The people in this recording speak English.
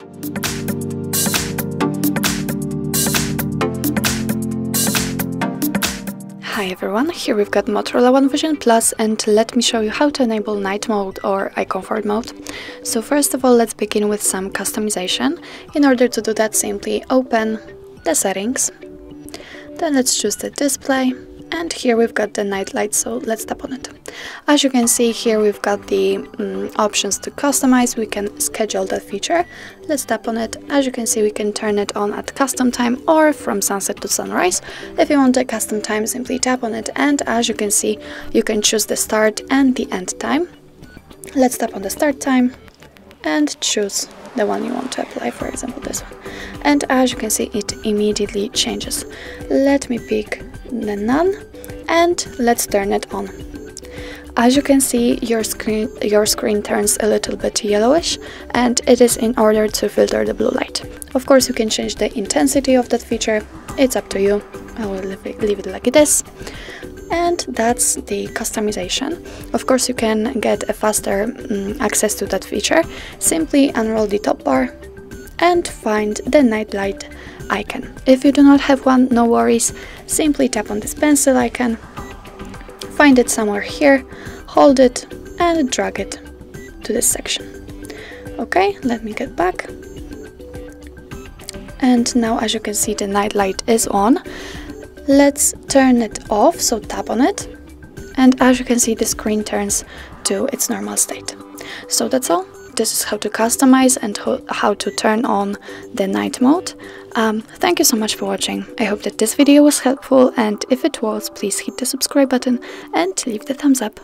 Hi everyone, here we've got Motorola One Vision Plus and let me show you how to enable night mode or eye comfort mode. So first of all let's begin with some customization. In order to do that simply open the settings, then let's choose the display and here we've got the night light so let's tap on it. As you can see here we've got the um, options to customize. We can schedule that feature. Let's tap on it. As you can see we can turn it on at custom time or from sunset to sunrise. If you want a custom time simply tap on it. And as you can see you can choose the start and the end time. Let's tap on the start time and choose the one you want to apply for example this one. And as you can see it immediately changes. Let me pick the none and let's turn it on. As you can see your screen your screen turns a little bit yellowish and it is in order to filter the blue light. Of course you can change the intensity of that feature. It's up to you. I will leave it, leave it like it is. and that's the customization. Of course you can get a faster um, access to that feature. Simply unroll the top bar and find the night light icon. If you do not have one, no worries, simply tap on this pencil icon, find it somewhere here, hold it and drag it to this section. Okay, let me get back. And now as you can see the night light is on. Let's turn it off, so tap on it. And as you can see the screen turns to its normal state. So that's all this is how to customize and how to turn on the night mode. Um, thank you so much for watching. I hope that this video was helpful and if it was, please hit the subscribe button and leave the thumbs up.